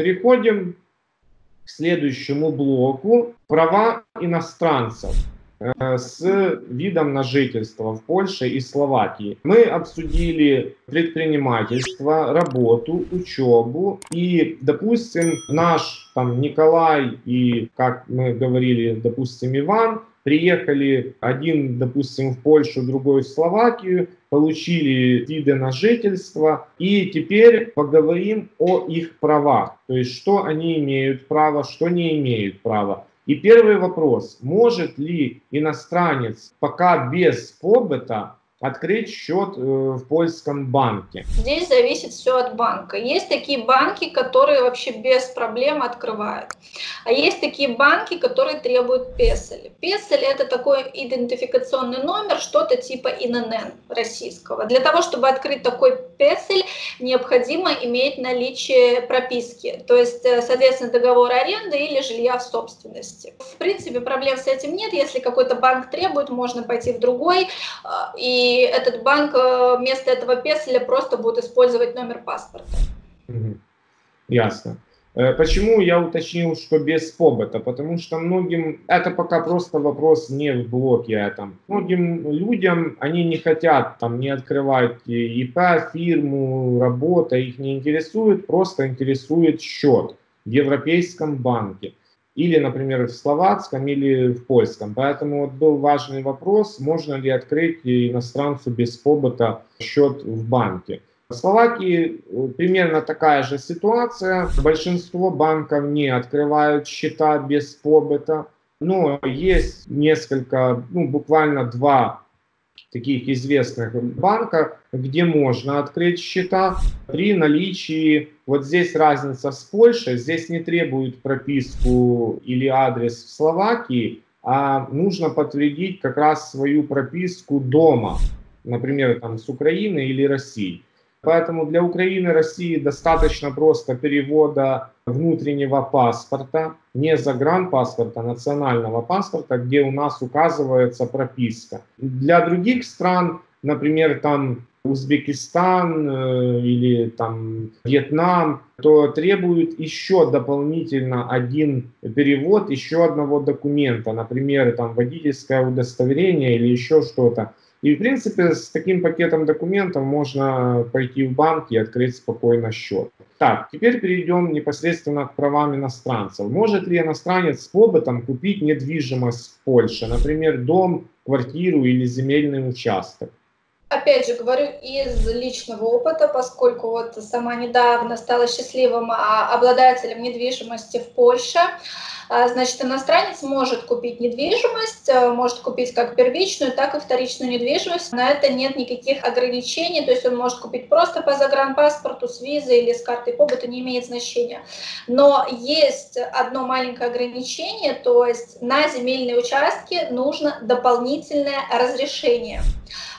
Переходим к следующему блоку. Права иностранцев э, с видом на жительство в Польше и Словакии. Мы обсудили предпринимательство, работу, учебу и, допустим, наш там Николай и, как мы говорили, допустим, Иван приехали один, допустим, в Польшу, другой в Словакию, получили виды на жительство, и теперь поговорим о их правах, то есть что они имеют право, что не имеют права. И первый вопрос, может ли иностранец пока без побыта открыть счет э, в польском банке? Здесь зависит все от банка. Есть такие банки, которые вообще без проблем открывают. А есть такие банки, которые требуют песель. Песель это такой идентификационный номер, что-то типа ИНН российского. Для того, чтобы открыть такой песель, необходимо иметь наличие прописки. То есть, э, соответственно, договор аренды или жилья в собственности. В принципе, проблем с этим нет. Если какой-то банк требует, можно пойти в другой э, и и этот банк э, вместо этого песеля просто будет использовать номер паспорта. Ясно. Э, почему я уточнил, что без побыта? Потому что многим, это пока просто вопрос не в блоке этом. Многим людям, они не хотят там не открывать ИП, фирму, работа, их не интересует, просто интересует счет в Европейском банке или, например, в словацком или в польском. Поэтому вот был важный вопрос, можно ли открыть иностранцу без побыта счет в банке. В Словакии э, примерно такая же ситуация. Большинство банков не открывают счета без побыта, но есть несколько, ну буквально два таких известных банков, где можно открыть счета при наличии, вот здесь разница с Польшей, здесь не требует прописку или адрес в Словакии, а нужно подтвердить как раз свою прописку дома, например, там с Украины или России. Поэтому для Украины и России достаточно просто перевода внутреннего паспорта, не загранпаспорта, а национального паспорта, где у нас указывается прописка. Для других стран, например, там Узбекистан э, или там Вьетнам, то требует еще дополнительно один перевод еще одного документа, например, там водительское удостоверение или еще что-то. И, в принципе, с таким пакетом документов можно пойти в банк и открыть спокойно счет. Так, теперь перейдем непосредственно к правам иностранцев. Может ли иностранец с побытом купить недвижимость в Польше, например, дом, квартиру или земельный участок? Опять же, говорю из личного опыта, поскольку вот сама недавно стала счастливым а, обладателем недвижимости в Польше. А, значит, иностранец может купить недвижимость, э, может купить как первичную, так и вторичную недвижимость. На это нет никаких ограничений, то есть он может купить просто по загранпаспорту, с визой или с картой побыта, не имеет значения. Но есть одно маленькое ограничение, то есть на земельные участки нужно дополнительное разрешение.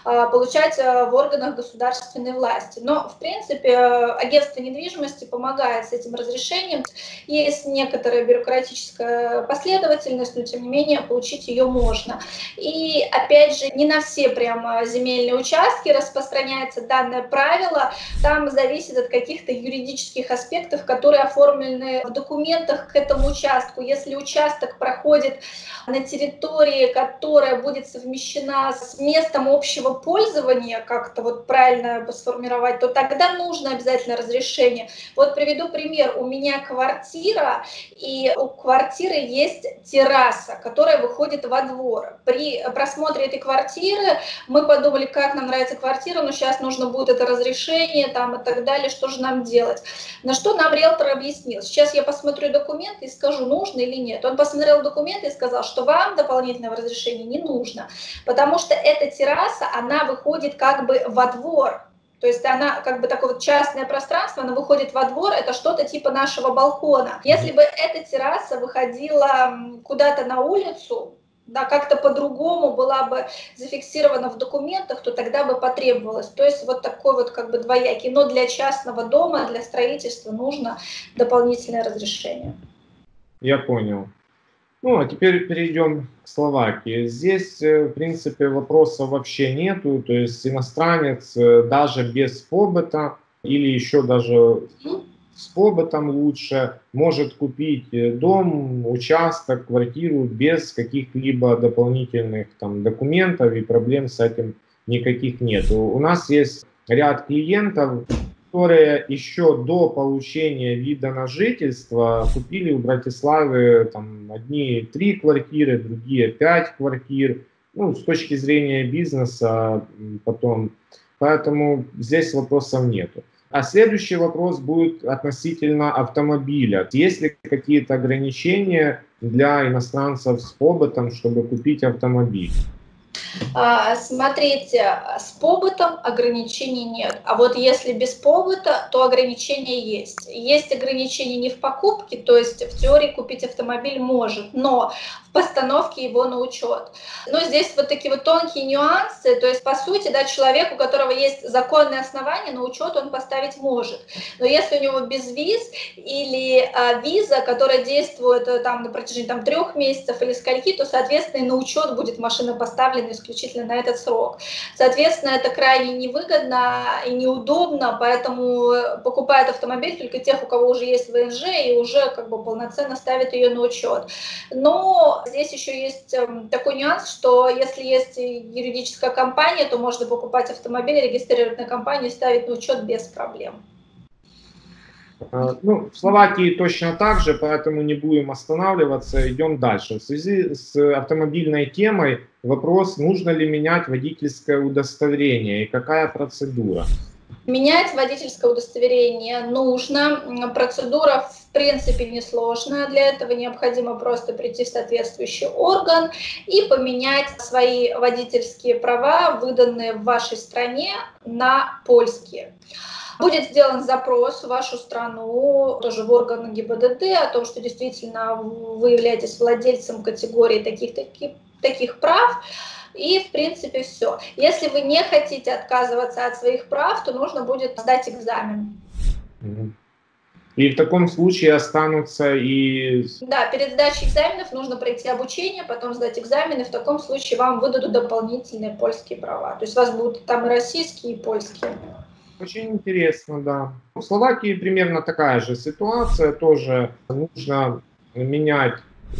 А, получать а, в органах государственной власти. Но, в принципе, агентство недвижимости помогает с этим разрешением. Есть некоторая бюрократическая последовательность, но, тем не менее, получить ее можно. И, опять же, не на все прямо земельные участки распространяется данное правило. Там зависит от каких-то юридических аспектов, которые оформлены в документах к этому участку. Если участок проходит на территории, которая будет совмещена с местом общего пользования как-то вот правильно сформировать, то тогда нужно обязательно разрешение. Вот приведу пример. У меня квартира, и у квартиры есть терраса, которая выходит во двор. При просмотре этой квартиры мы подумали, как нам нравится квартира, но сейчас нужно будет это разрешение там и так далее, что же нам делать. На что нам риэлтор объяснил. Сейчас я посмотрю документы и скажу, нужно или нет. Он посмотрел документы и сказал, что вам дополнительного разрешения не нужно, потому что эта терраса, она выходит как бы во двор. То есть она как бы такое вот частное пространство, она выходит во двор, это что-то типа нашего балкона. Если бы эта терраса выходила куда-то на улицу, да, как-то по-другому была бы зафиксирована в документах, то тогда бы потребовалось. То есть вот такой вот как бы двоякий. Но для частного дома, для строительства нужно дополнительное разрешение. Я понял. Ну, а теперь перейдем к Словакии. Здесь, э, в принципе, вопросов вообще нету. То есть иностранец э, даже без побыта или еще даже с побытом лучше, может купить э, дом, участок, квартиру без каких-либо дополнительных там, документов и проблем с этим никаких нет. У нас есть ряд клиентов, которые еще до получения вида на жительство купили у Братиславы там, одни три квартиры, другие пять квартир. Ну, с точки зрения бизнеса потом. Поэтому здесь вопросов нету. А следующий вопрос будет относительно автомобиля. Есть ли какие-то ограничения для иностранцев с побытом, чтобы купить автомобиль? А, смотрите, с побытом ограничений нет. А вот если без побыта, то ограничения есть. Есть ограничения не в покупке, то есть в теории купить автомобиль может, но в постановке его на учет. Но здесь вот такие вот тонкие нюансы, то есть по сути, да, человек, у которого есть законные основания, на учет он поставить может. Но если у него без виз или а, виза, которая действует э, там на протяжении там, трех месяцев или скольки, то, соответственно, и на учет будет машина поставлена исключительно на этот срок. Соответственно, это крайне невыгодно и неудобно, поэтому покупают автомобиль только тех, у кого уже есть ВНЖ и уже как бы полноценно ставят ее на учет. Но здесь еще есть эм, такой нюанс, что если есть юридическая компания, то можно покупать автомобиль, регистрировать на компанию ставить на учет без проблем. А, ну, в Словакии точно так же, поэтому не будем останавливаться, идем дальше. В связи с автомобильной темой вопрос, нужно ли менять водительское удостоверение и какая процедура? Менять водительское удостоверение нужно. Процедура в принципе несложная. Для этого необходимо просто прийти в соответствующий орган и поменять свои водительские права, выданные в вашей стране, на польские. Будет сделан запрос в вашу страну, тоже в органы ГИБДД, о том, что действительно вы являетесь владельцем категории таких, таких, таких прав. И, в принципе, все. Если вы не хотите отказываться от своих прав, то нужно будет сдать экзамен. И в таком случае останутся и... Да, перед сдачей экзаменов нужно пройти обучение, потом сдать экзамены. В таком случае вам выдадут дополнительные польские права. То есть у вас будут там и российские, и польские. Очень интересно, да. В Словакии примерно такая же ситуация. Тоже нужно менять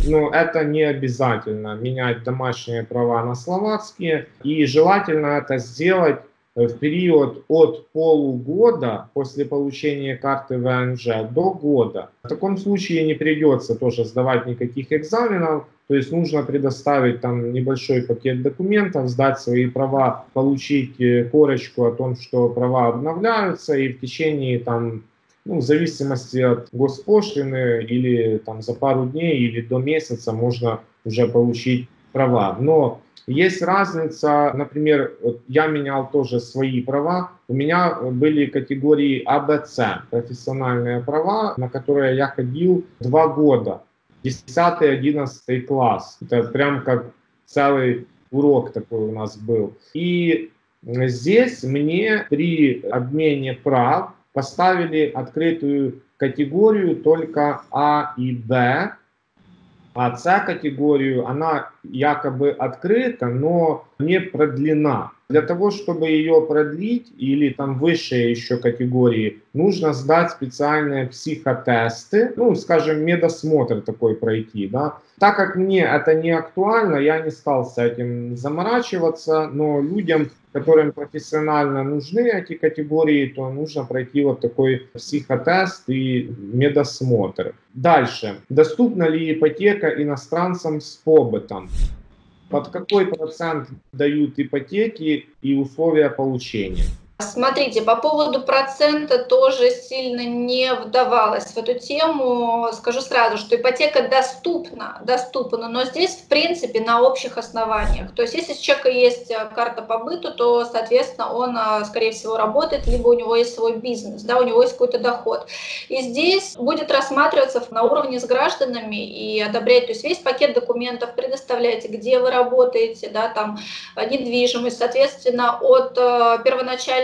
но это не обязательно менять домашние права на словацкие. И желательно это сделать в период от полугода после получения карты ВНЖ до года. В таком случае не придется тоже сдавать никаких экзаменов, то есть нужно предоставить там небольшой пакет документов, сдать свои права, получить э, корочку о том, что права обновляются, и в течение там ну, в зависимости от госпошлины или там за пару дней или до месяца можно уже получить права. Но есть разница, например, вот я менял тоже свои права, у меня были категории АБЦ, профессиональные права, на которые я ходил два года, 10-11 класс, это прям как целый урок такой у нас был. И здесь мне при обмене прав поставили открытую категорию только А и Б, а С-категорию, она якобы открыта, но не продлена. Для того, чтобы ее продлить или там высшие еще категории, нужно сдать специальные психотесты, ну, скажем, медосмотр такой пройти, да. Так как мне это не актуально, я не стал с этим заморачиваться, но людям, которым профессионально нужны эти категории, то нужно пройти вот такой психотест и медосмотр. Дальше. Доступна ли ипотека иностранцам с побытом? Под какой процент дают ипотеки и условия получения? Смотрите, по поводу процента тоже сильно не вдавалась в эту тему. Скажу сразу, что ипотека доступна, доступна, но здесь, в принципе, на общих основаниях. То есть, если у человека есть э, карта по быту, то, соответственно, он, э, скорее всего, работает, либо у него есть свой бизнес, да, у него есть какой-то доход. И здесь будет рассматриваться на уровне с гражданами и одобрять, то есть весь пакет документов предоставляете, где вы работаете, да, там, недвижимость, соответственно, от э,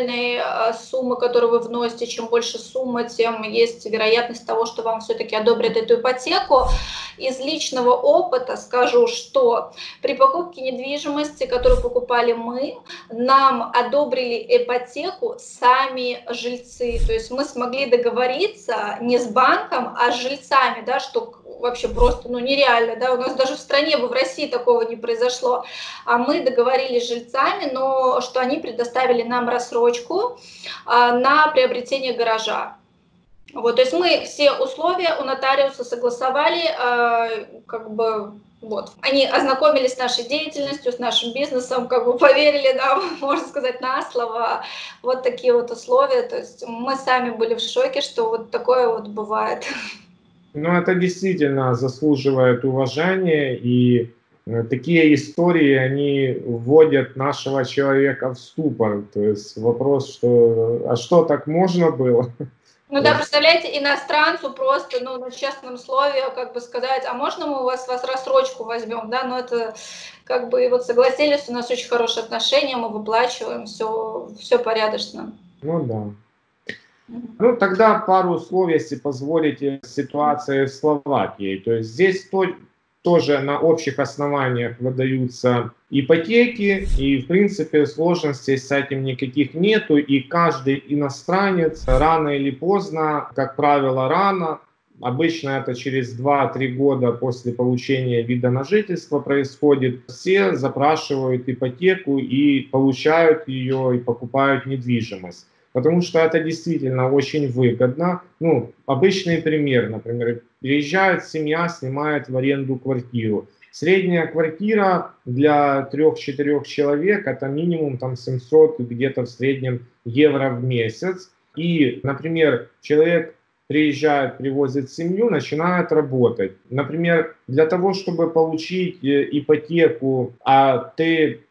реальной э, суммы, которую вы вносите. Чем больше сумма, тем есть вероятность того, что вам все-таки одобрят эту ипотеку. Из личного опыта скажу, что при покупке недвижимости, которую покупали мы, нам одобрили ипотеку сами жильцы. То есть мы смогли договориться не с банком, а с жильцами, да, что вообще просто ну, нереально. Да? У нас даже в стране бы в России такого не произошло. А мы договорились с жильцами, но что они предоставили нам рассрочку а, на приобретение гаража. Вот, то есть мы все условия у нотариуса согласовали, э, как бы, вот. Они ознакомились с нашей деятельностью, с нашим бизнесом, как бы поверили нам, можно сказать, на слово. Вот такие вот условия. То есть мы сами были в шоке, что вот такое вот бывает. Ну, это действительно заслуживает уважения, и такие истории, они вводят нашего человека в ступор. То есть вопрос, что а что так можно было? Ну да, представляете, иностранцу просто, ну, на честном слове, как бы сказать, а можно мы у вас, вас рассрочку возьмем, да, но это как бы вот согласились, у нас очень хорошие отношения, мы выплачиваем, все, все порядочно. Ну да. Ну, тогда пару слов, если позволите, ситуации в Словакии. То есть здесь то, тоже на общих основаниях выдаются ипотеки, и, в принципе, сложностей с этим никаких нету, и каждый иностранец рано или поздно, как правило, рано, Обычно это через 2-3 года после получения вида на жительство происходит. Все запрашивают ипотеку и получают ее и покупают недвижимость потому что это действительно очень выгодно. Ну, обычный пример, например, приезжает семья, снимает в аренду квартиру. Средняя квартира для 3-4 человек это минимум там 700 где-то в среднем евро в месяц. И, например, человек приезжает, привозит семью, начинает работать. Например, для того, чтобы получить э, ипотеку, а ты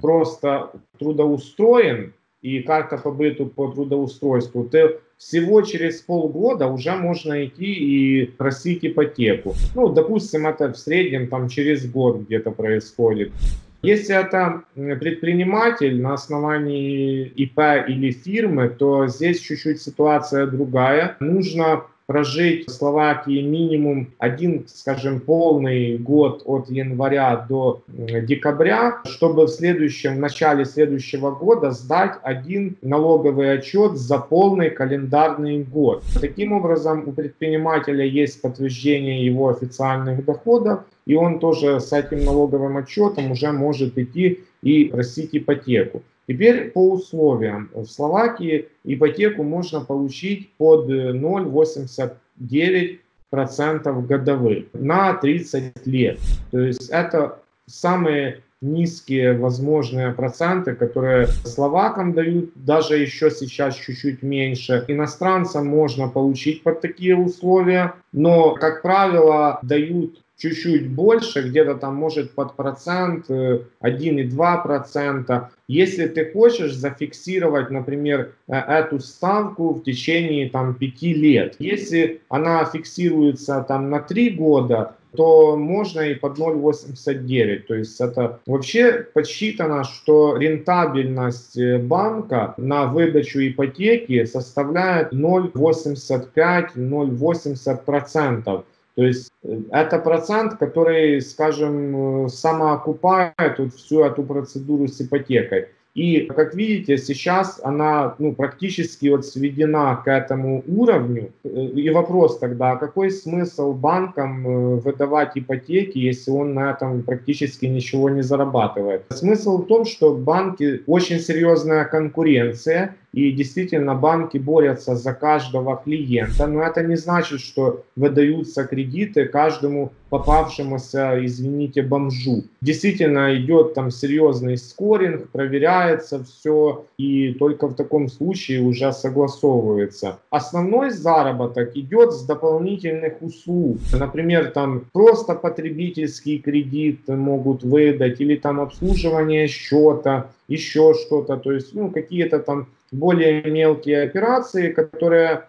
просто трудоустроен, и карта по быту по трудоустройству, то всего через полгода уже можно идти и просить ипотеку. Ну, допустим, это в среднем там через год где-то происходит. Если это предприниматель на основании ИП или фирмы, то здесь чуть-чуть ситуация другая. Нужно прожить в Словакии минимум один, скажем, полный год от января до декабря, чтобы в следующем, в начале следующего года сдать один налоговый отчет за полный календарный год. Таким образом, у предпринимателя есть подтверждение его официальных доходов, и он тоже с этим налоговым отчетом уже может идти и просить ипотеку. Теперь по условиям. В Словакии ипотеку можно получить под 0,89% годовых на 30 лет. То есть это самые низкие возможные проценты, которые словакам дают, даже еще сейчас чуть-чуть меньше. Иностранцам можно получить под такие условия, но, как правило, дают чуть-чуть больше, где-то там может под процент, 1,2%. Э, Если ты хочешь зафиксировать, например, э, эту ставку в течение там 5 лет, если она фиксируется там на 3 года, то можно и под 0,89. То есть это вообще подсчитано, что рентабельность э, банка на выдачу ипотеки составляет 0,85-0,80%. То есть э, это процент, который, скажем, э, самоокупает вот всю эту процедуру с ипотекой. И, как видите, сейчас она ну, практически вот сведена к этому уровню. И вопрос тогда, а какой смысл банкам э, выдавать ипотеки, если он на этом практически ничего не зарабатывает? Смысл в том, что банки очень серьезная конкуренция, и действительно банки борются за каждого клиента, но это не значит, что выдаются кредиты каждому попавшемуся, извините, бомжу. Действительно идет там серьезный скоринг, проверяется все, и только в таком случае уже согласовывается. Основной заработок идет с дополнительных услуг. Например, там просто потребительский кредит могут выдать, или там обслуживание счета, еще что-то. То есть, ну, какие-то там более мелкие операции, которые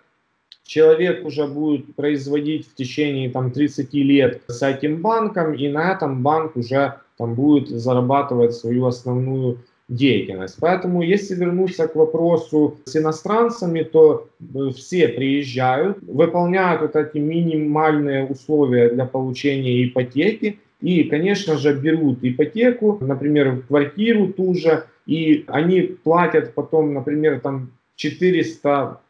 человек уже будет производить в течение там, 30 лет с этим банком, и на этом банк уже там, будет зарабатывать свою основную деятельность. Поэтому, если вернуться к вопросу с иностранцами, то э, все приезжают, выполняют вот эти минимальные условия для получения ипотеки, и, конечно же, берут ипотеку, например, квартиру ту же, и они платят потом, например, там 400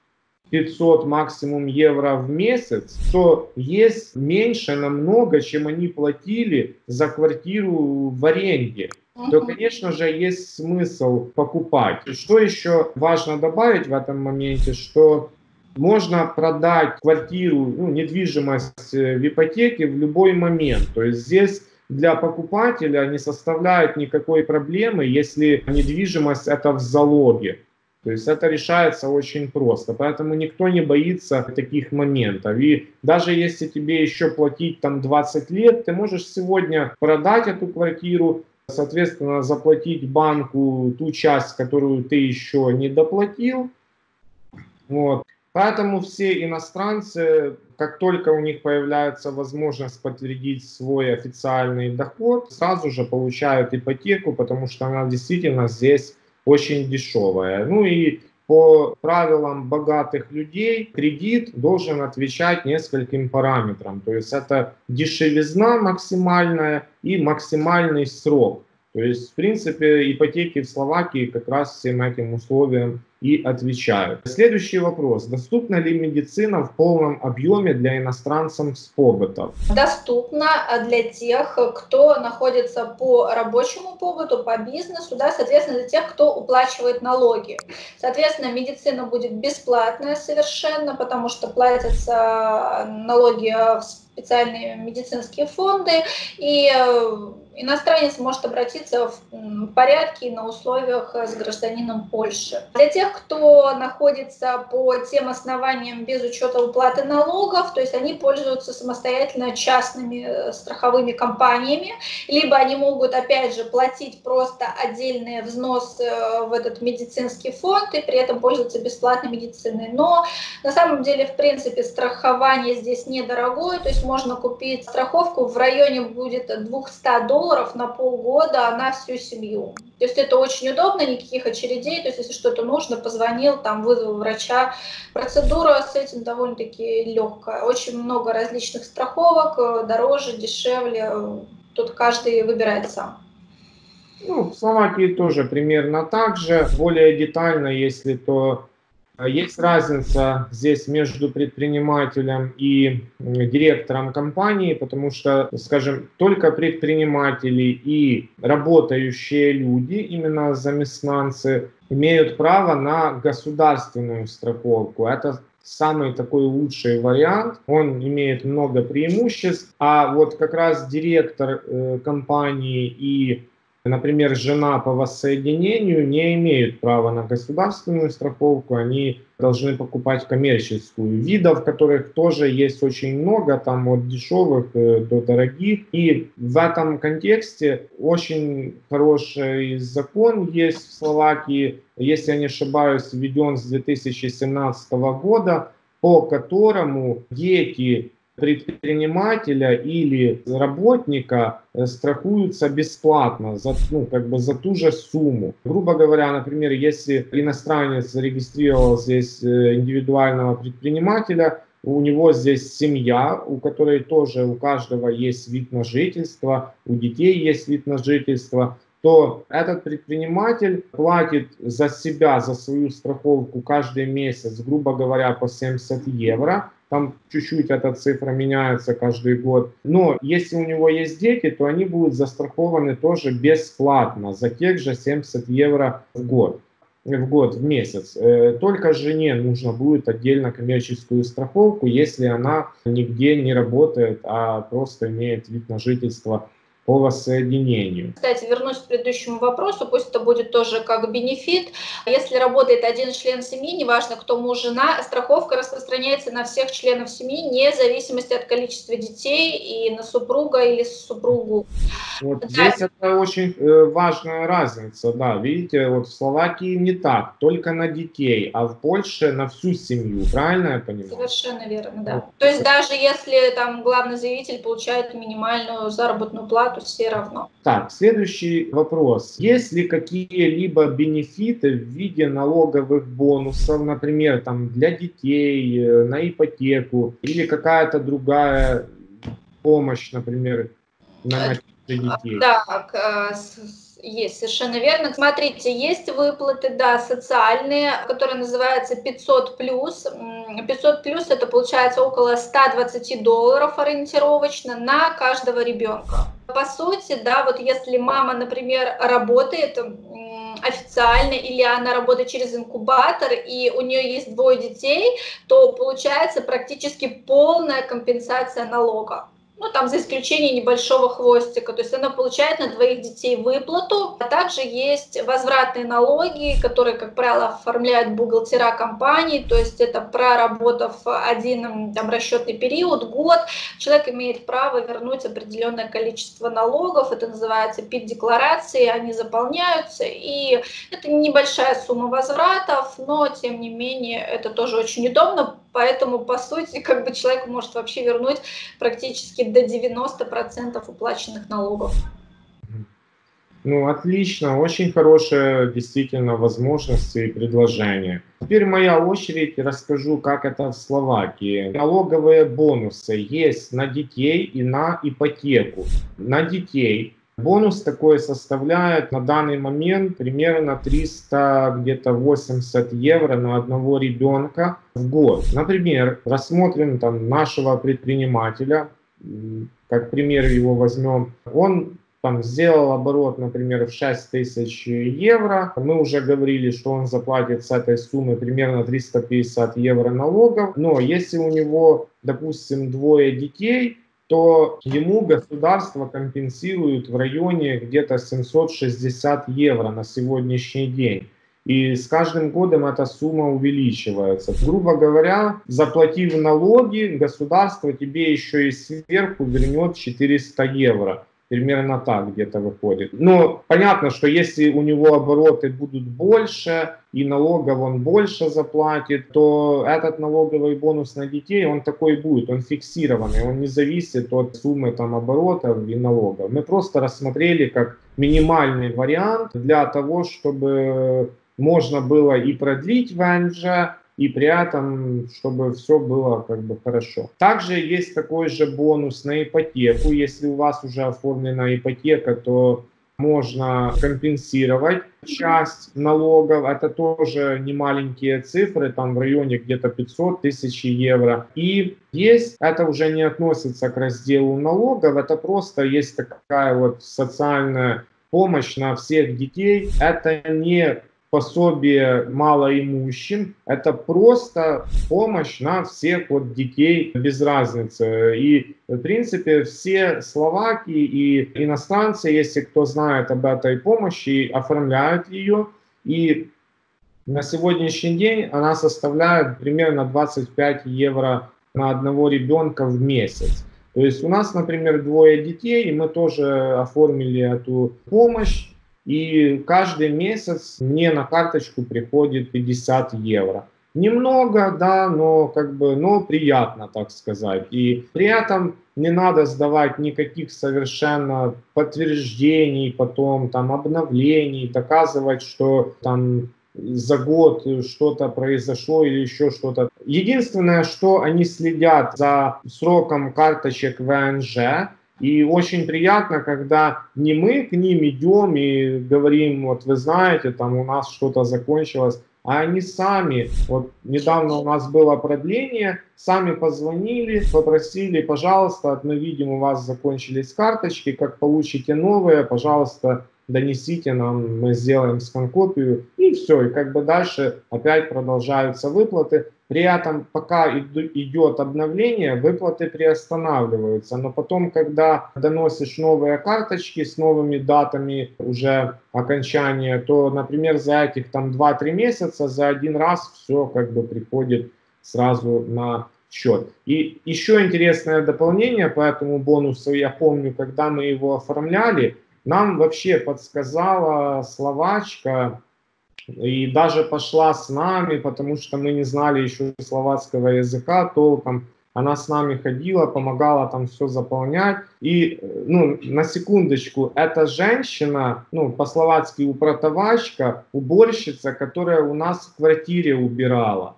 500 максимум евро в месяц, то есть меньше намного, чем они платили за квартиру в аренде то, конечно же, есть смысл покупать. Что еще важно добавить в этом моменте, что можно продать квартиру, ну, недвижимость э, в ипотеке в любой момент. То есть здесь для покупателя не составляет никакой проблемы, если недвижимость это в залоге. То есть это решается очень просто, поэтому никто не боится таких моментов. И даже если тебе еще платить там 20 лет, ты можешь сегодня продать эту квартиру, соответственно, заплатить банку ту часть, которую ты еще не доплатил. Вот. Поэтому все иностранцы, как только у них появляется возможность подтвердить свой официальный доход, сразу же получают ипотеку, потому что она действительно здесь очень дешевая. Ну и по правилам богатых людей кредит должен отвечать нескольким параметрам. То есть это дешевизна максимальная и максимальный срок. То есть, в принципе, ипотеки в Словакии как раз всем этим условиям и отвечают. Следующий вопрос. Доступна ли медицина в полном объеме для иностранцев с побытом? Доступна для тех, кто находится по рабочему побыту, по бизнесу, да, соответственно, для тех, кто уплачивает налоги. Соответственно, медицина будет бесплатная совершенно, потому что платятся налоги в специальные медицинские фонды, и э, иностранец может обратиться в порядке и на условиях с гражданином Польши. Для тех, кто находится по тем основаниям без учета уплаты налогов, то есть они пользуются самостоятельно частными э, страховыми компаниями, либо они могут, опять же, платить просто отдельные взносы в этот медицинский фонд и при этом пользоваться бесплатной медициной. Но на самом деле, в принципе, страхование здесь недорогое, то есть можно купить страховку в районе будет 200 долларов на полгода на всю семью. То есть это очень удобно, никаких очередей, то есть если что-то нужно, позвонил, там вызвал врача. Процедура с этим довольно-таки легкая. Очень много различных страховок, э, дороже, дешевле. Тут каждый выбирает сам. Ну, в Словакии тоже примерно так же. Более детально, если то есть разница здесь между предпринимателем и директором компании, потому что, скажем, только предприниматели и работающие люди, именно заместнанцы, имеют право на государственную страховку. Это самый такой лучший вариант, он имеет много преимуществ, а вот как раз директор э, компании и Например, жена по воссоединению не имеют права на государственную страховку, они должны покупать коммерческую. Видов, которых тоже есть очень много, там от дешевых э, до дорогих. И в этом контексте очень хороший закон есть в Словакии, если я не ошибаюсь, введен с 2017 года, по которому дети предпринимателя или работника э, страхуются бесплатно за, ну, как бы за ту же сумму. Грубо говоря, например, если иностранец зарегистрировал здесь э, индивидуального предпринимателя, у него здесь семья, у которой тоже у каждого есть вид на жительство, у детей есть вид на жительство, то этот предприниматель платит за себя, за свою страховку каждый месяц, грубо говоря, по 70 евро, там чуть-чуть эта цифра меняется каждый год. Но если у него есть дети, то они будут застрахованы тоже бесплатно за тех же 70 евро в год в год, в месяц. Э, только жене нужно будет отдельно коммерческую страховку, если она нигде не работает, а просто имеет вид на жительство по воссоединению. Кстати, вернусь к предыдущему вопросу, пусть это будет тоже как бенефит. Если работает один член семьи, неважно кто муж, жена, страховка распространяется на всех членов семьи, вне зависимости от количества детей и на супруга или супругу. Вот да. здесь это очень э, важная разница, да, видите, вот в Словакии не так, только на детей, а в Польше на всю семью, правильно я понимаю? Совершенно верно, да. Вот. То есть даже если там главный заявитель получает минимальную заработную плату, все равно. Так, следующий вопрос. Есть ли какие-либо бенефиты в виде налоговых бонусов, например, там, для детей, э, на ипотеку или какая-то другая помощь, например, на наличие детей? Э, есть, совершенно верно. Смотрите, есть выплаты, да, социальные, которые называются 500 плюс. 500 плюс это получается около 120 долларов ориентировочно на каждого ребенка. По сути, да, вот если мама, например, работает официально или она работает через инкубатор и у нее есть двое детей, то получается практически полная компенсация налога ну, там за исключением небольшого хвостика, то есть она получает на двоих детей выплату. А также есть возвратные налоги, которые, как правило, оформляют бухгалтера компании, то есть это проработав один там, расчетный период, год, человек имеет право вернуть определенное количество налогов, это называется ПИД-декларации, они заполняются, и это небольшая сумма возвратов, но, тем не менее, это тоже очень удобно, Поэтому, по сути, как бы человек может вообще вернуть практически до 90% уплаченных налогов. Ну, отлично, очень хорошая действительно возможность и предложение. Теперь моя очередь, расскажу, как это в Словакии. Налоговые бонусы есть на детей и на ипотеку. На детей Бонус такой составляет на данный момент примерно 300, где-то 80 евро на одного ребенка в год. Например, рассмотрим там нашего предпринимателя, как пример его возьмем, он там сделал оборот, например, в 6 тысяч евро, мы уже говорили, что он заплатит с этой суммы примерно 350 евро налогов, но если у него, допустим, двое детей, то ему государство компенсирует в районе где-то 760 евро на сегодняшний день. И с каждым годом эта сумма увеличивается. Грубо говоря, заплатив налоги, государство тебе еще и сверху вернет 400 евро примерно так где-то выходит. Но понятно, что если у него обороты будут больше и налогов он больше заплатит, то этот налоговый бонус на детей, он такой будет, он фиксированный, он не зависит от суммы там оборотов и налогов. Мы просто рассмотрели как минимальный вариант для того, чтобы можно было и продлить ВНЖ, и при этом, чтобы все было как бы хорошо. Также есть такой же бонус на ипотеку. Если у вас уже оформлена ипотека, то можно компенсировать часть налогов. Это тоже не маленькие цифры, там в районе где-то 500 тысяч евро. И есть, это уже не относится к разделу налогов, это просто есть такая вот социальная помощь на всех детей. Это не пособие малоимущим, это просто помощь на всех вот детей без разницы. И, в принципе, все словаки и иностранцы, если кто знает об этой помощи, оформляют ее. И на сегодняшний день она составляет примерно 25 евро на одного ребенка в месяц. То есть у нас, например, двое детей, и мы тоже оформили эту помощь. И каждый месяц мне на карточку приходит 50 евро. Немного, да, но как бы, но приятно, так сказать. И при этом не надо сдавать никаких совершенно подтверждений, потом там обновлений, доказывать, что там за год что-то произошло или еще что-то. Единственное, что они следят за сроком карточек ВНЖ, и очень приятно, когда не мы к ним идем и говорим, вот вы знаете, там у нас что-то закончилось, а они сами, вот недавно у нас было продление, сами позвонили, попросили, пожалуйста, мы видим, у вас закончились карточки, как получите новые, пожалуйста, донесите нам, мы сделаем скан-копию, и все, и как бы дальше опять продолжаются выплаты. При этом, пока идет обновление, выплаты приостанавливаются, но потом, когда доносишь новые карточки с новыми датами уже окончания, то, например, за этих там 2-3 месяца за один раз все как бы приходит сразу на счет. И еще интересное дополнение по этому бонусу, я помню, когда мы его оформляли, нам вообще подсказала словачка и даже пошла с нами, потому что мы не знали еще словацкого языка толком. она с нами ходила, помогала там все заполнять. И, ну, на секундочку, эта женщина, ну, по-словацки упротовачка, уборщица, которая у нас в квартире убирала.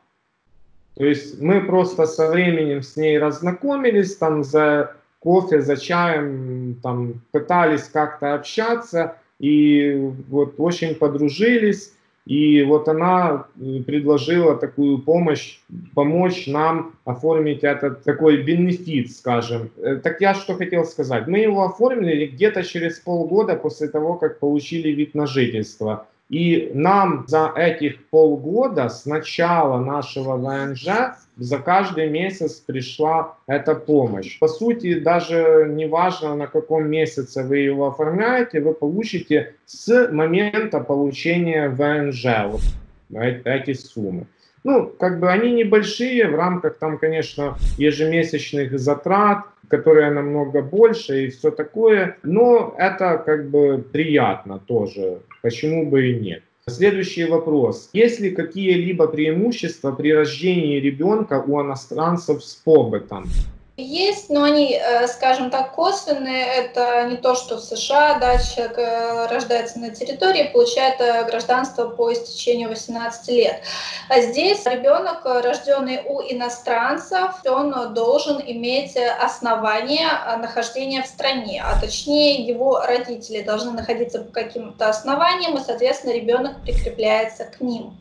То есть мы просто со временем с ней разнакомились, там за кофе, за чаем, там пытались как-то общаться, и вот очень подружились. И вот она э, предложила такую помощь, помочь нам оформить этот такой бенефит, скажем. Э, так я что хотел сказать. Мы его оформили где-то через полгода после того, как получили вид на жительство. И нам за этих полгода с начала нашего ВНЖ за каждый месяц пришла эта помощь. По сути, даже не важно, на каком месяце вы его оформляете, вы получите с момента получения ВНЖ вот эти суммы. Ну, как бы они небольшие в рамках там, конечно, ежемесячных затрат, которые намного больше и все такое, но это как бы приятно тоже, почему бы и нет. Следующий вопрос. Есть ли какие-либо преимущества при рождении ребенка у иностранцев с побытом? Есть, но они, э, скажем так, косвенные. Это не то, что в США, да, человек э, рождается на территории, получает э, гражданство по истечению 18 лет. А здесь ребенок, рожденный у иностранцев, он должен иметь основания нахождения в стране, а точнее его родители должны находиться по каким-то основаниям, и, соответственно, ребенок прикрепляется к ним.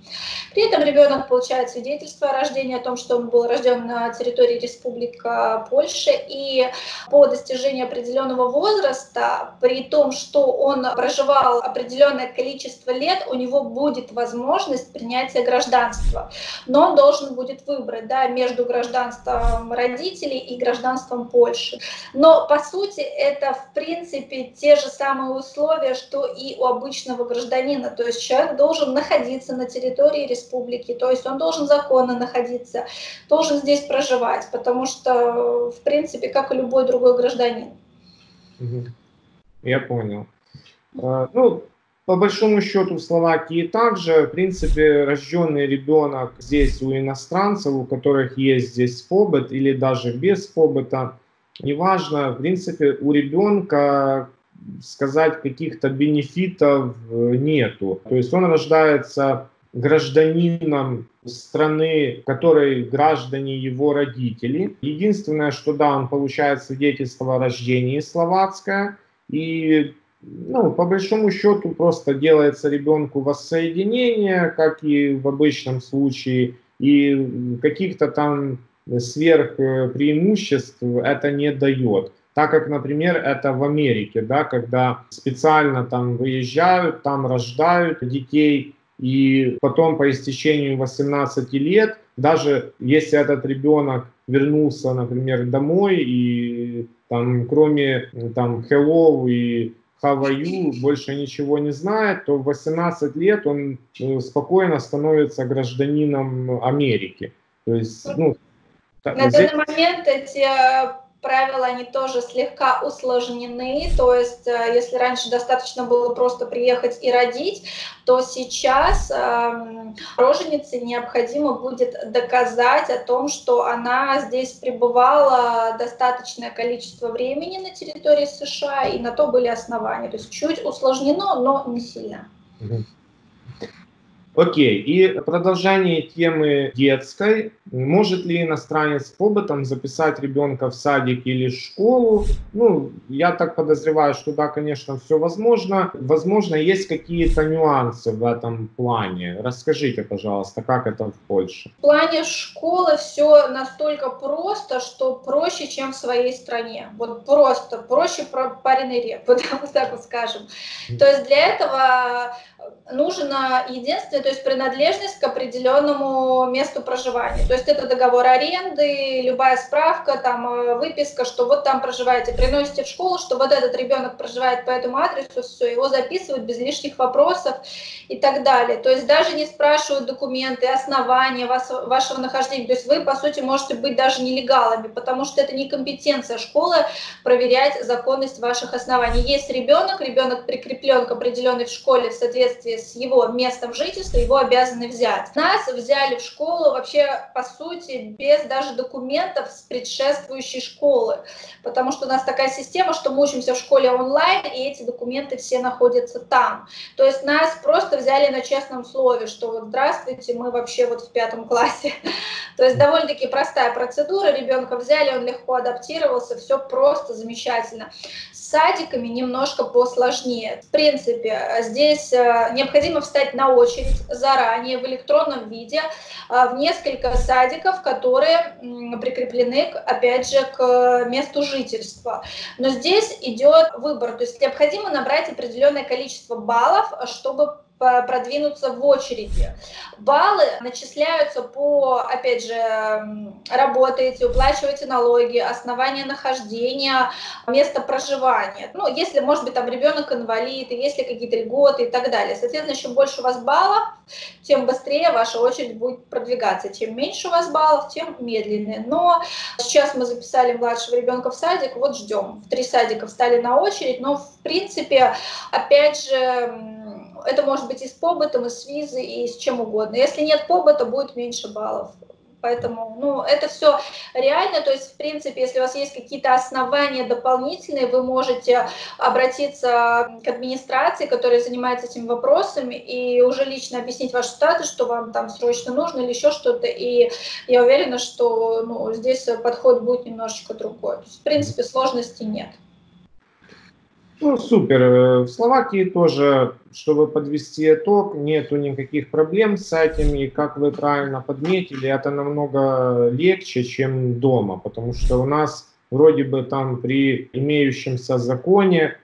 При этом ребенок получает свидетельство о рождении, о том, что он был рожден на территории республика Польши, и по достижении определенного возраста, при том, что он проживал определенное количество лет, у него будет возможность принятия гражданства. Но он должен будет выбрать да, между гражданством родителей и гражданством Польши. Но по сути это в принципе те же самые условия, что и у обычного гражданина. То есть человек должен находиться на территории республики, то есть он должен законно находиться, должен здесь проживать, потому что в принципе, как и любой другой гражданин. Я понял. А, ну, по большому счету в Словакии также, в принципе, рожденный ребенок здесь у иностранцев, у которых есть здесь фобот или даже без фобота, неважно, в принципе, у ребенка сказать каких-то бенефитов нету. То есть он рождается гражданином страны, которой граждане его родители. Единственное, что да, он получает свидетельство о рождении словацкое, и ну, по большому счету просто делается ребенку воссоединение, как и в обычном случае, и каких-то там сверх преимуществ это не дает. Так как, например, это в Америке, да, когда специально там выезжают, там рождают детей, и потом по истечению 18 лет, даже если этот ребенок вернулся, например, домой и там кроме там hello и how are you больше ничего не знает, то в 18 лет он э, спокойно становится гражданином Америки. То есть, ну, на здесь... данный момент эти правила, они тоже слегка усложнены, то есть э, если раньше достаточно было просто приехать и родить, то сейчас э, роженице необходимо будет доказать о том, что она здесь пребывала достаточное количество времени на территории США, и на то были основания. То есть чуть усложнено, но не сильно. Окей, и продолжение темы детской. Может ли иностранец с побытом записать ребенка в садик или школу? Ну, я так подозреваю, что да, конечно, все возможно. Возможно, есть какие-то нюансы в этом плане. Расскажите, пожалуйста, как это в Польше? В плане школы все настолько просто, что проще, чем в своей стране. Вот просто, проще про пареный реп, вот так вот скажем. То есть для этого нужно единственное, то есть принадлежность к определенному месту проживания. То есть это договор аренды, любая справка, там э, выписка, что вот там проживаете, приносите в школу, что вот этот ребенок проживает по этому адресу, все, его записывают без лишних вопросов и так далее. То есть даже не спрашивают документы, основания вас, вашего нахождения. То есть вы, по сути, можете быть даже нелегалами, потому что это не компетенция школы проверять законность ваших оснований. Есть ребенок, ребенок прикреплен к определенной в школе в соответствии соответствии с его местом жительства, его обязаны взять. Нас взяли в школу вообще, по сути, без даже документов с предшествующей школы, потому что у нас такая система, что мы учимся в школе онлайн, и эти документы все находятся там. То есть нас просто взяли на честном слове, что вот здравствуйте, мы вообще вот в пятом классе. То есть довольно-таки простая процедура, ребенка взяли, он легко адаптировался, все просто замечательно. Садиками немножко посложнее. В принципе, здесь э, необходимо встать на очередь заранее в электронном виде э, в несколько садиков, которые прикреплены, опять же, к месту жительства. Но здесь идет выбор, то есть необходимо набрать определенное количество баллов, чтобы продвинуться в очереди. Баллы начисляются по, опять же, работаете, уплачиваете налоги, основание нахождения, место проживания. Ну, если, может быть, там ребенок инвалид, если какие-то льготы и так далее. Соответственно, чем больше у вас баллов, тем быстрее ваша очередь будет продвигаться. Чем меньше у вас баллов, тем медленнее. Но сейчас мы записали младшего ребенка в садик, вот ждем. В три садика встали на очередь, но, в принципе, опять же, это может быть и с побытом, и с визой, и с чем угодно. Если нет побыта, будет меньше баллов. Поэтому, ну, это все реально, то есть, в принципе, если у вас есть какие-то основания дополнительные, вы можете обратиться к администрации, которая занимается этим вопросами, и уже лично объяснить вашу ситуацию, что вам там срочно нужно или еще что-то, и я уверена, что ну, здесь подход будет немножечко другой. То есть, в принципе, сложностей нет. Ну, супер. Э, в Словакии тоже, чтобы подвести итог, нету никаких проблем с этим. И как вы правильно подметили, это намного легче, чем дома. Потому что у нас вроде бы там при имеющемся законе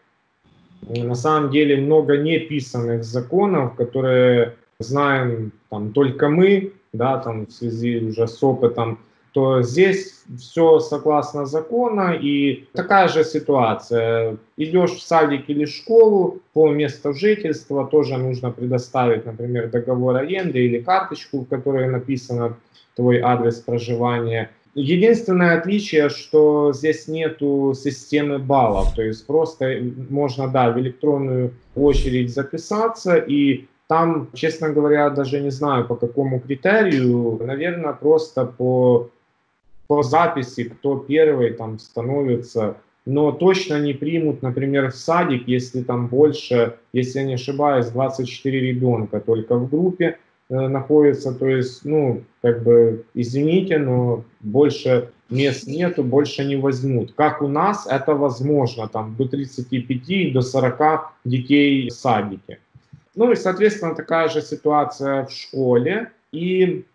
на самом деле много неписанных законов, которые знаем там только мы, да, там в связи уже с опытом то здесь все согласно закону и такая же ситуация. Идешь в садик или школу по месту жительства, тоже нужно предоставить, например, договор аренды или карточку, в которой написано твой адрес проживания. Единственное отличие, что здесь нету системы баллов, то есть просто можно, да, в электронную очередь записаться и там, честно говоря, даже не знаю по какому критерию, наверное, просто по по записи, кто первый там становится, но точно не примут, например, в садик, если там больше, если я не ошибаюсь, 24 ребенка только в группе э, находится, то есть, ну, как бы, извините, но больше мест нету, больше не возьмут. Как у нас это возможно, там, до 35, до 40 детей в садике. Ну и, соответственно, такая же ситуация в школе. И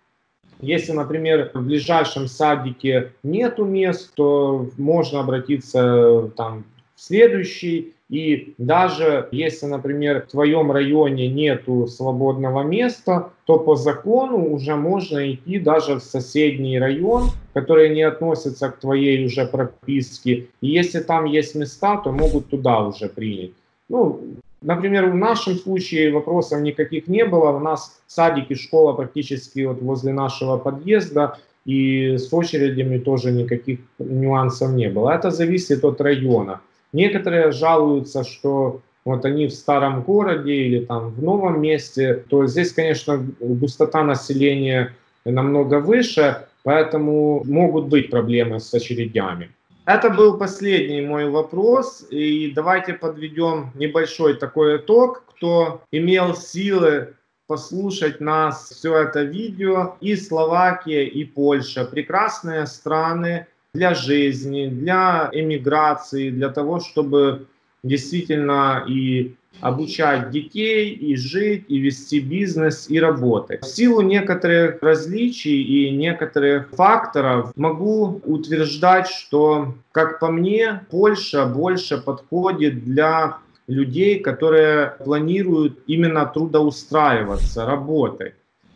если, например, в ближайшем садике нету мест, то можно обратиться там, в следующий. И даже если, например, в твоем районе нету свободного места, то по закону уже можно идти даже в соседний район, который не относится к твоей уже прописке. И если там есть места, то могут туда уже принять. Ну, Например, в нашем случае вопросов никаких не было. У нас садик и школа практически вот возле нашего подъезда, и с очередями тоже никаких нюансов не было. Это зависит от района. Некоторые жалуются, что вот они в старом городе или там в новом месте, то здесь, конечно, густота населения намного выше, поэтому могут быть проблемы с очередями. Это был последний мой вопрос, и давайте подведем небольшой такой итог. Кто имел силы послушать нас все это видео, и Словакия, и Польша, прекрасные страны для жизни, для эмиграции, для того, чтобы действительно и обучать детей, и жить, и вести бизнес, и работать. В силу некоторых различий и некоторых факторов могу утверждать, что, как по мне, Польша больше подходит для людей, которые планируют именно трудоустраиваться, работать.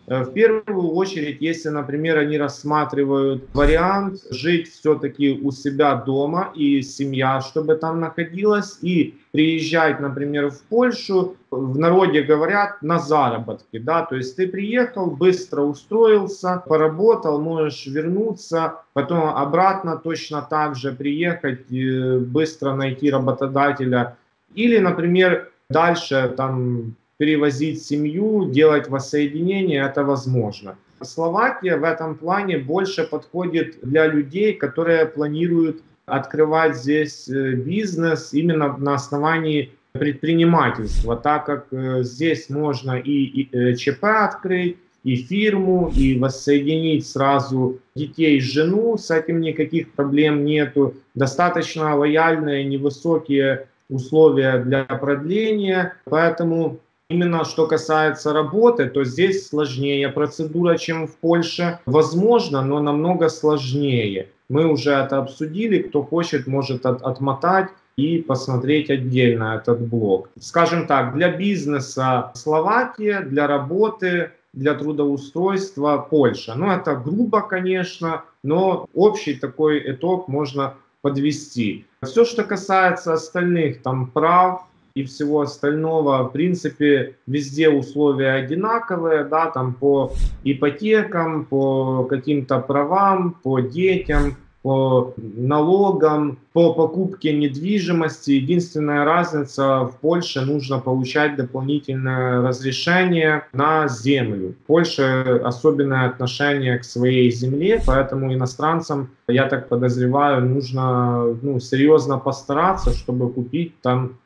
Э, в первую очередь, если, например, они рассматривают вариант жить все-таки у себя дома и семья, чтобы там находилась, и приезжать, например, в Польшу, в народе говорят, на заработки, да, то есть ты приехал, быстро устроился, поработал, можешь вернуться, потом обратно точно так же приехать, быстро найти работодателя, или, например, дальше там перевозить семью, делать воссоединение, это возможно. Словакия в этом плане больше подходит для людей, которые планируют открывать здесь э, бизнес именно на основании предпринимательства, так как э, здесь можно и, и э, ЧП открыть, и фирму, и воссоединить сразу детей и жену, с этим никаких проблем нету. Достаточно лояльные, невысокие условия для продления, поэтому Именно что касается работы, то здесь сложнее процедура, чем в Польше. Возможно, но намного сложнее. Мы уже это обсудили. Кто хочет, может от, отмотать и посмотреть отдельно этот блок. Скажем так, для бизнеса Словакия, для работы, для трудоустройства Польша. Ну, это грубо, конечно, но общий такой итог можно подвести. Все, что касается остальных там прав, и всего остального, в принципе, везде условия одинаковые, да, там по ипотекам, по каким-то правам, по детям, по налогам, по покупке недвижимости. Единственная разница, в Польше нужно получать дополнительное разрешение на землю. В Польше особенное отношение к своей земле, поэтому иностранцам, я так подозреваю, нужно ну, серьезно постараться, чтобы купить там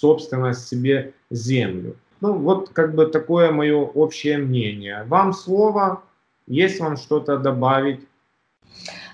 собственность себе землю. Ну, вот как бы такое мое общее мнение. Вам слово, есть вам что-то добавить?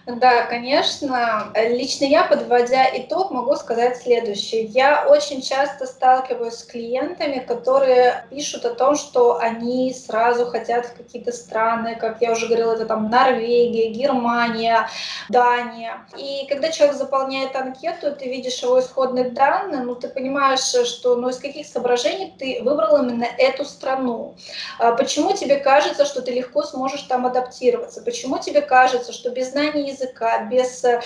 Да, конечно. Лично я, подводя итог, могу сказать следующее. Я очень часто сталкиваюсь с клиентами, которые пишут о том, что они сразу хотят в какие-то страны, как я уже говорила, это там Норвегия, Германия, Дания. И когда человек заполняет анкету, ты видишь его исходные данные, ну ты понимаешь, что ну из каких соображений ты выбрал именно эту страну. А почему тебе кажется, что ты легко сможешь там адаптироваться? Почему тебе кажется, что без знаний языка, без э,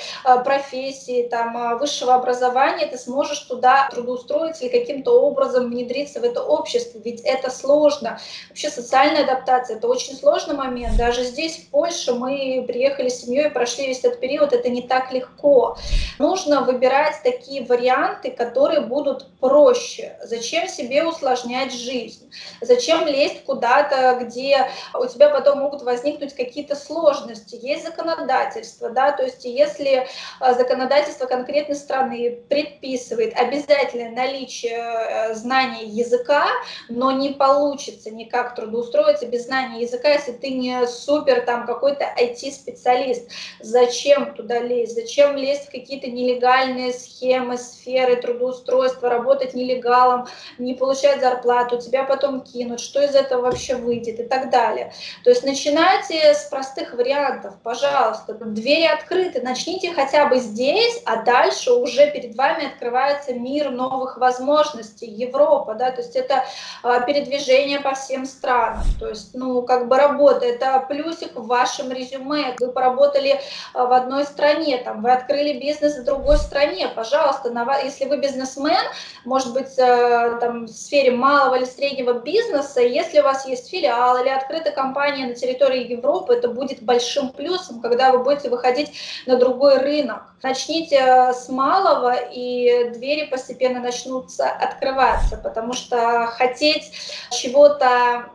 профессии, там, э, высшего образования ты сможешь туда трудоустроиться или каким-то образом внедриться в это общество, ведь это сложно. Вообще социальная адаптация – это очень сложный момент. Даже здесь, в Польше, мы приехали с семьей, прошли весь этот период, это не так легко. Нужно выбирать такие варианты, которые будут проще. Зачем себе усложнять жизнь? Зачем лезть куда-то, где у тебя потом могут возникнуть какие-то сложности? Есть законодательство, законодательство, да, то есть если а, законодательство конкретной страны предписывает обязательное наличие э, знания языка, но не получится никак трудоустроиться без знания языка, если ты не супер там какой-то IT-специалист. Зачем туда лезть? Зачем лезть в какие-то нелегальные схемы, сферы трудоустройства, работать нелегалом, не получать зарплату, тебя потом кинут, что из этого вообще выйдет и так далее. То есть начинайте с простых вариантов, пожалуйста, двери открыты, начните хотя бы здесь, а дальше уже перед вами открывается мир новых возможностей, Европа, да, то есть это а, передвижение по всем странам, то есть, ну, как бы работа, это плюсик в вашем резюме, вы поработали а, в одной стране, там, вы открыли бизнес в другой стране, пожалуйста, на, если вы бизнесмен, может быть, а, там, в сфере малого или среднего бизнеса, если у вас есть филиал или открыта компания на территории Европы, это будет большим плюсом, когда вы будете выходить на другой рынок. Начните э, с малого, и двери постепенно начнутся открываться, потому что хотеть чего-то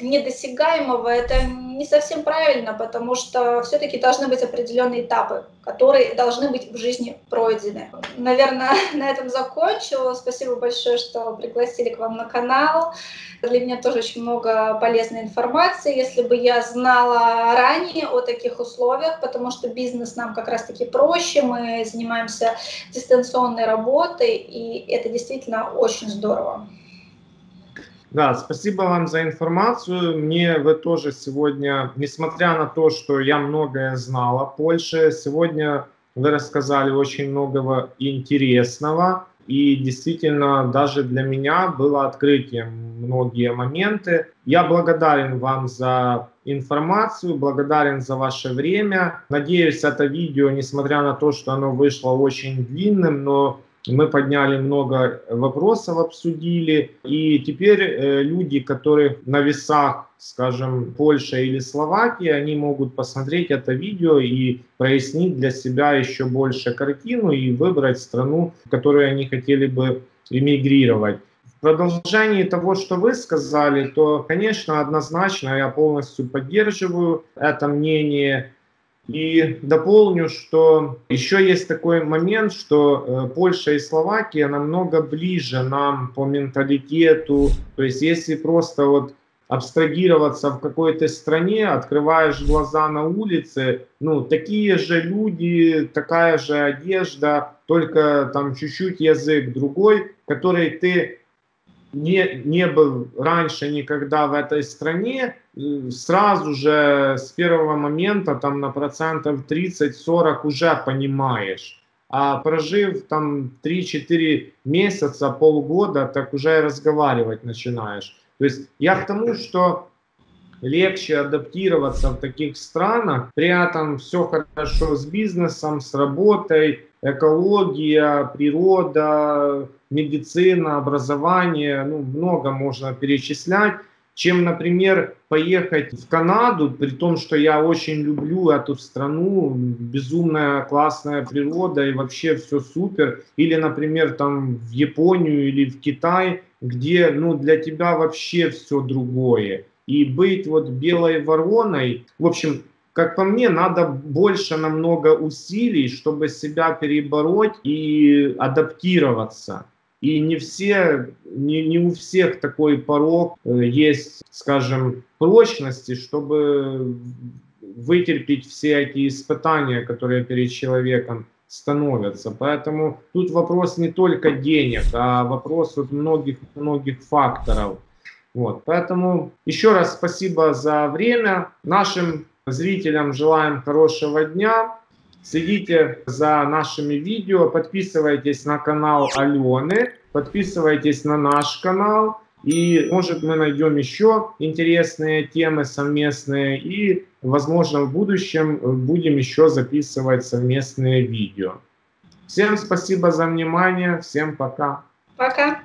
недосягаемого, это не совсем правильно, потому что все-таки должны быть определенные этапы, которые должны быть в жизни пройдены. Наверное, на этом закончу. Спасибо большое, что пригласили к вам на канал. Для меня тоже очень много полезной информации. Если бы я знала ранее о таких условиях, потому что бизнес нам как раз-таки проще, мы занимаемся дистанционной работой, и это действительно очень здорово. Да, спасибо вам за информацию. Мне вы тоже сегодня, несмотря на то, что я многое знал о Польше, сегодня вы рассказали очень многого интересного. И действительно, даже для меня было открытием многие моменты. Я благодарен вам за информацию, благодарен за ваше время. Надеюсь, это видео, несмотря на то, что оно вышло очень длинным, но мы подняли много вопросов, обсудили. И теперь э, люди, которые на весах, скажем, Польша или Словакия, они могут посмотреть это видео и прояснить для себя еще больше картину и выбрать страну, в которую они хотели бы эмигрировать. В продолжении того, что вы сказали, то, конечно, однозначно я полностью поддерживаю это мнение. И дополню, что еще есть такой момент, что э, Польша и Словакия намного ближе нам по менталитету. То есть если просто вот абстрагироваться в какой-то стране, открываешь глаза на улице, ну, такие же люди, такая же одежда, только там чуть-чуть язык другой, который ты не, не был раньше никогда в этой стране, сразу же с первого момента там на процентов 30-40 уже понимаешь. А прожив там 3-4 месяца, полгода, так уже разговаривать начинаешь. То есть я к тому, что легче адаптироваться в таких странах, при этом все хорошо с бизнесом, с работой, экология, природа, медицина, образование, ну, много можно перечислять, чем, например, поехать в Канаду, при том, что я очень люблю эту страну, безумная классная природа и вообще все супер, или, например, там в Японию или в Китай, где, ну, для тебя вообще все другое. И быть вот белой вороной, в общем, как по мне, надо больше намного усилий, чтобы себя перебороть и адаптироваться. И не все, не, не у всех такой порог э, есть, скажем, прочности, чтобы вытерпеть все эти испытания, которые перед человеком становятся. Поэтому тут вопрос не только денег, а вопрос вот многих-многих факторов. Вот. Поэтому еще раз спасибо за время. Нашим зрителям желаем хорошего дня. Следите за нашими видео, подписывайтесь на канал Алены, подписывайтесь на наш канал. И может мы найдем еще интересные темы совместные и возможно в будущем будем еще записывать совместные видео. Всем спасибо за внимание, всем пока. Пока.